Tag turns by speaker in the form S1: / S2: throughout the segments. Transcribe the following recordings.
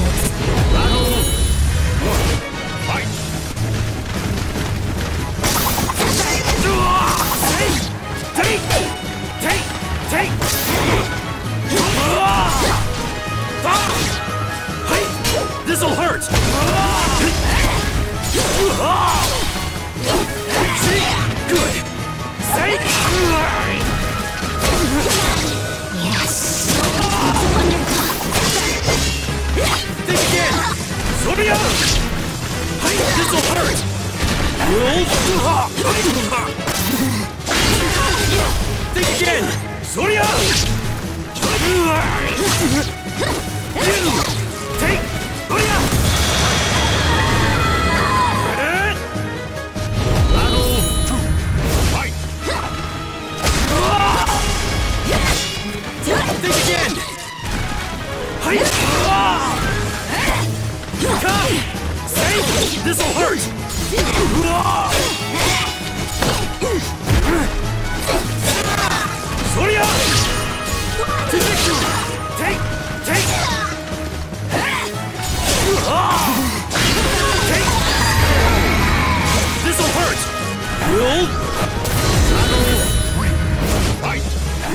S1: Tactics. 一直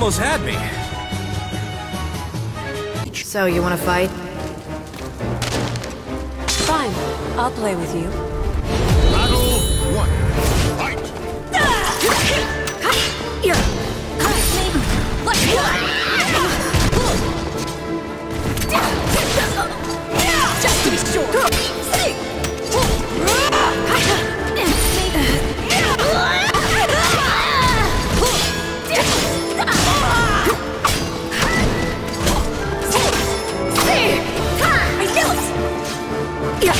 S1: almost had me.
S2: So, you want to fight?
S3: Fine. I'll play with you.
S4: Battle one. Fight!
S5: Ah! Here! Me! い
S2: や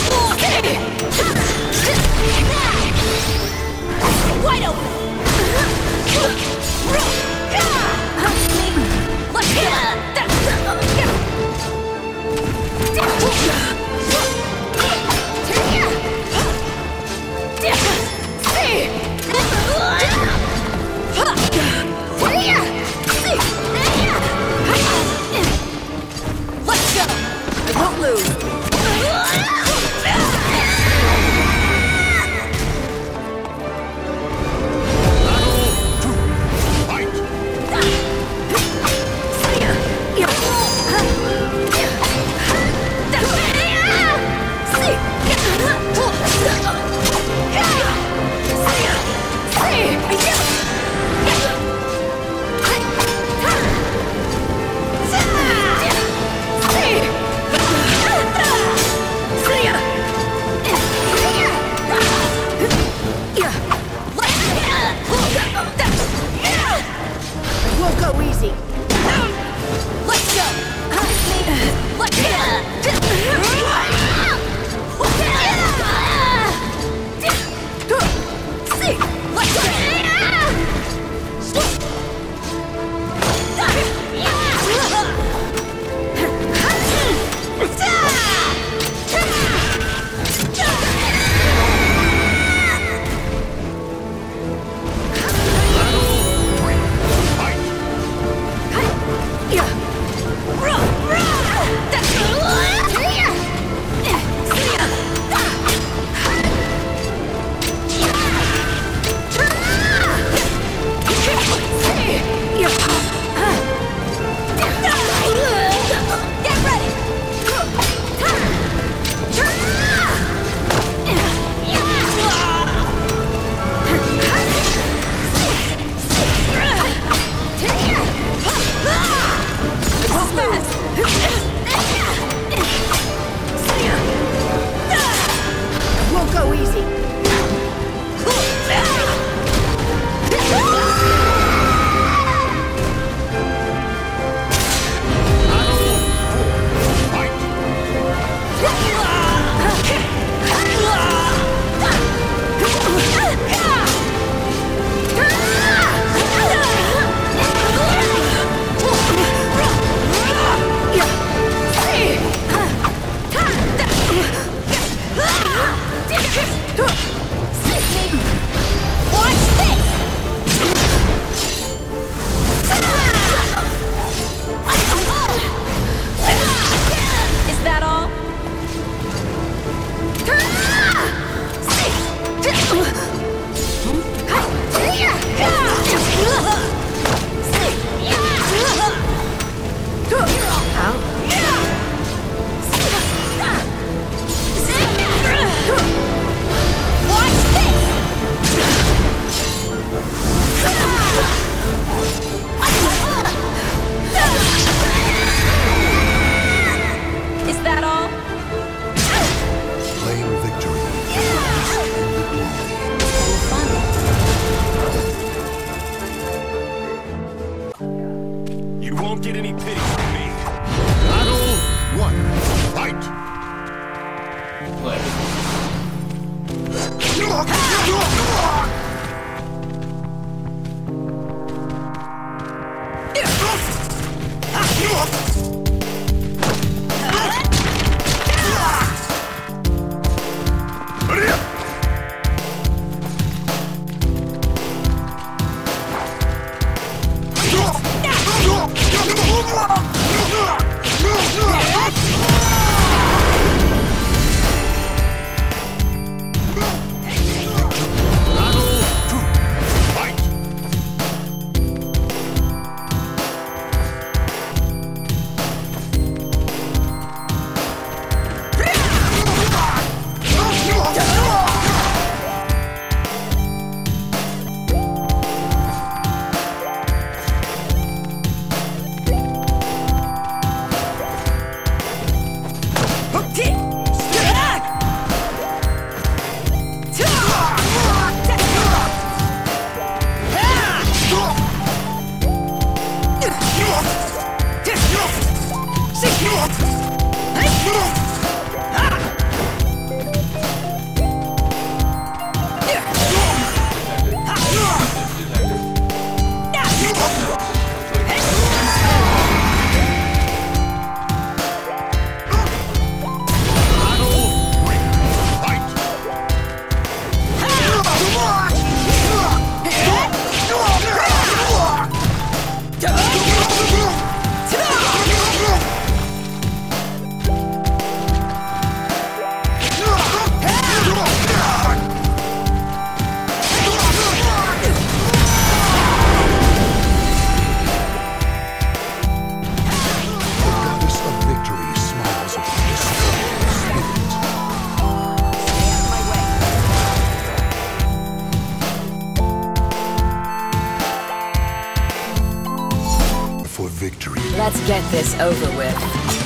S2: over with.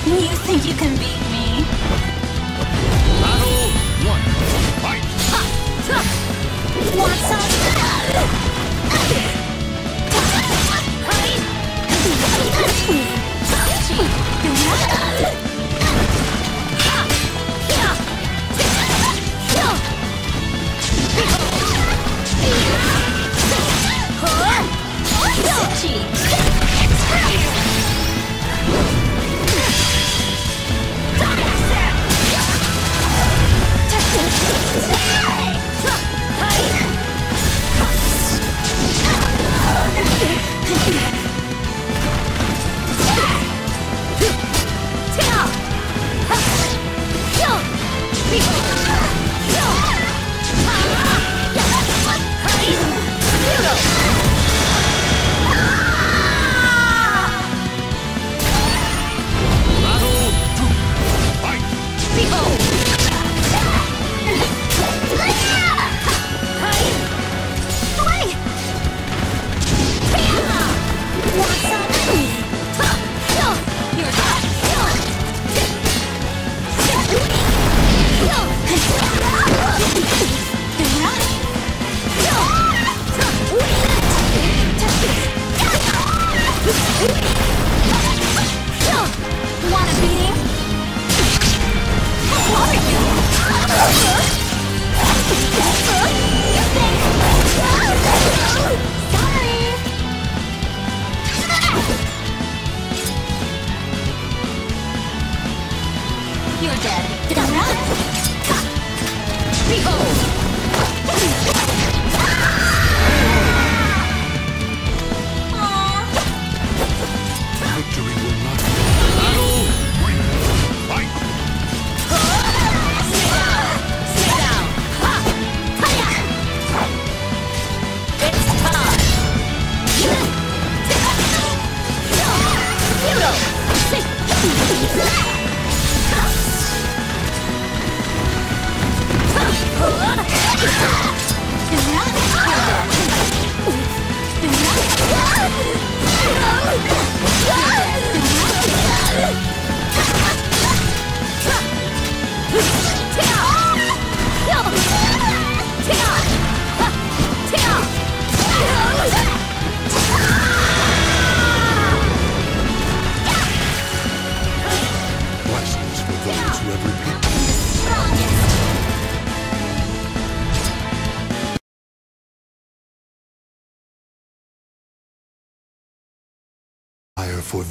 S5: You think you can beat me? You're dead. Behold!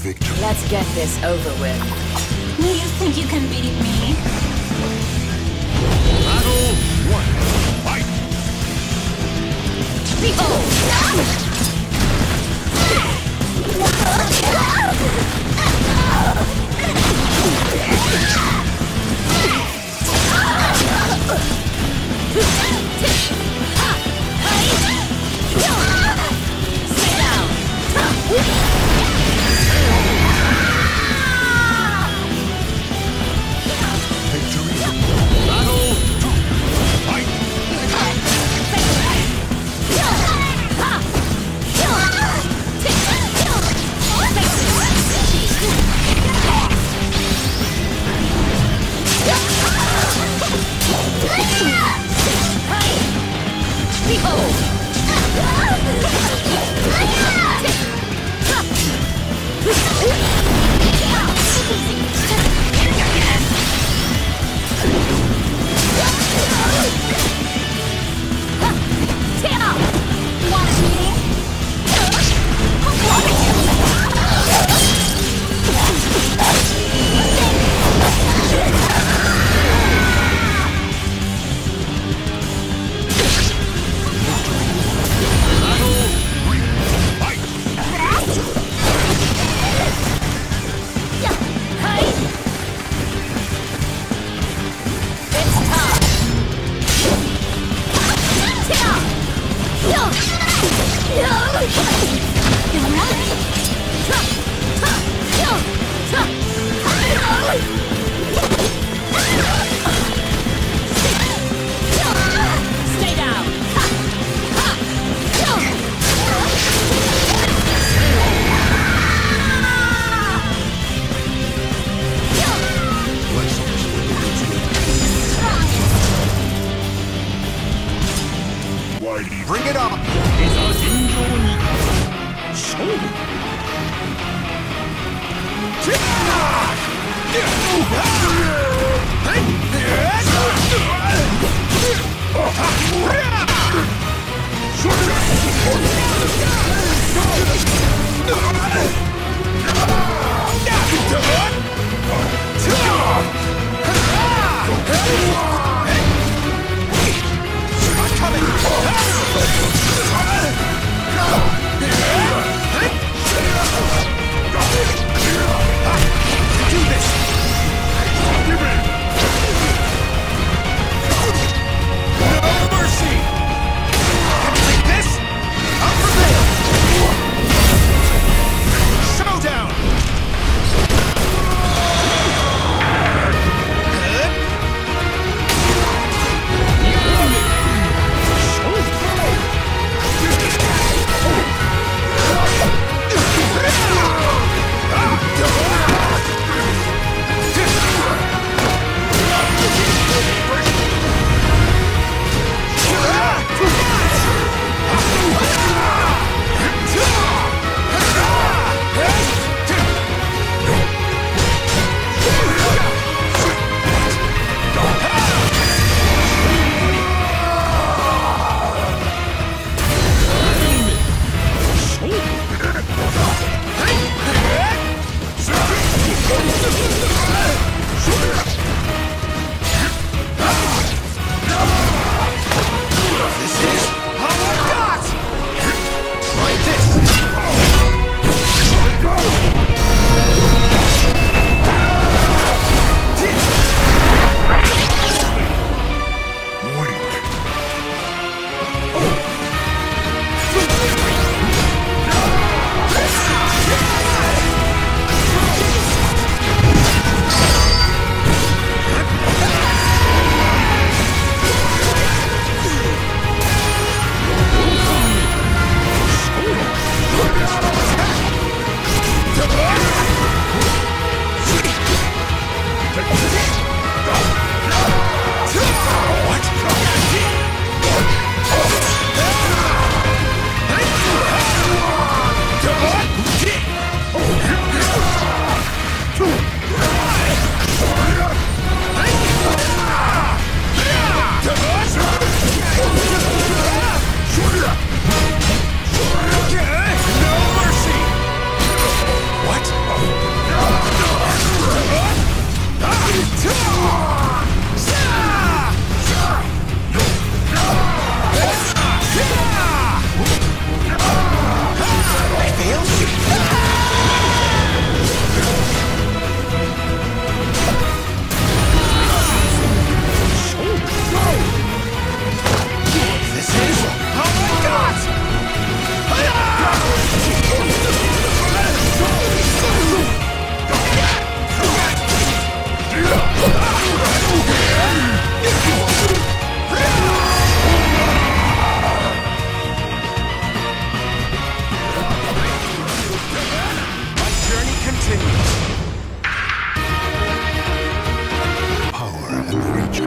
S4: Victory.
S2: Let's get this over with.
S5: Do you think you can beat me?
S4: Battle one. Fight!
S5: Behold! Sit
S4: Thank
S5: you.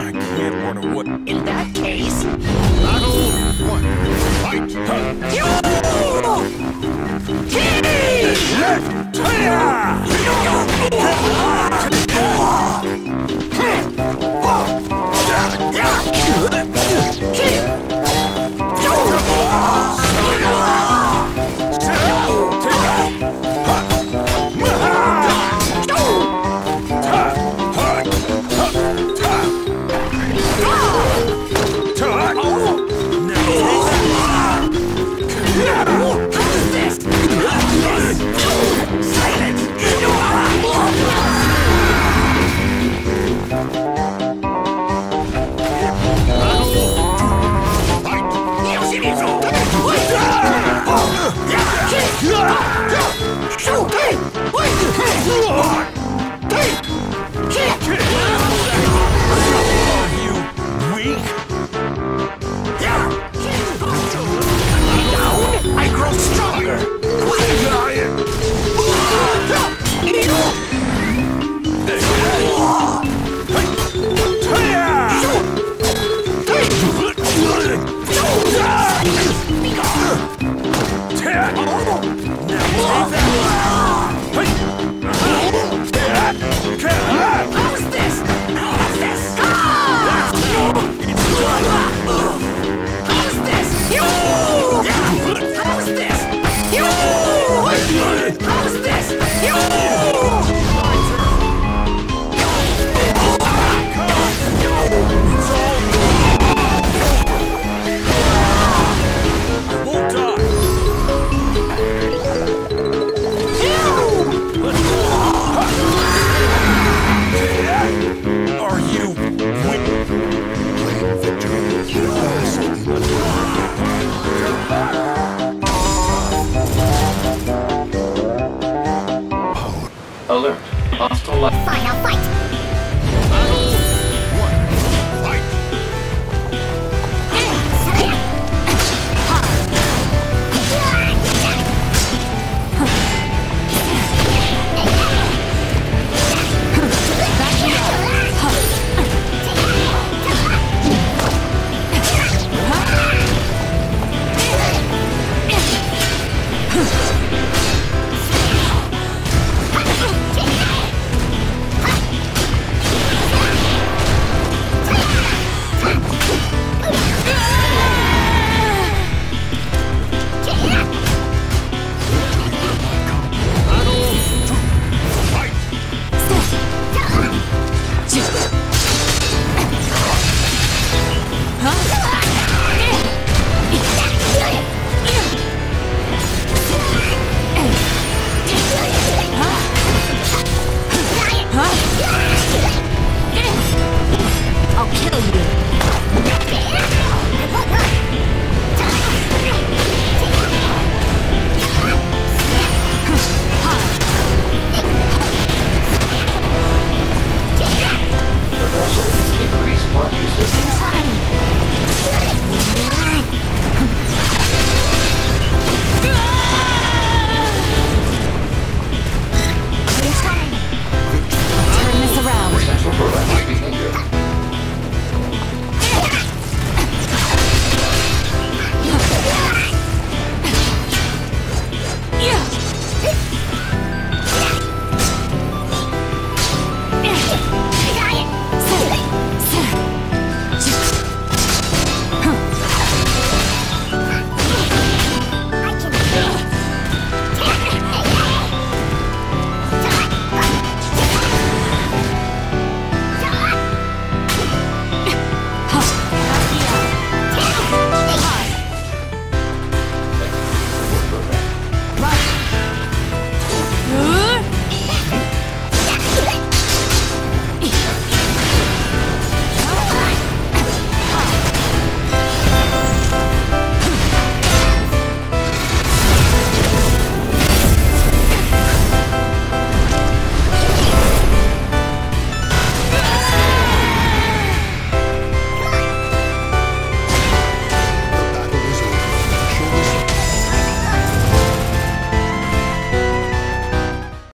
S4: I
S5: can't want to what. In
S1: that case.
S4: Battle one. Fight.
S6: Left. Hostile.
S5: Final fight.
S4: Fight!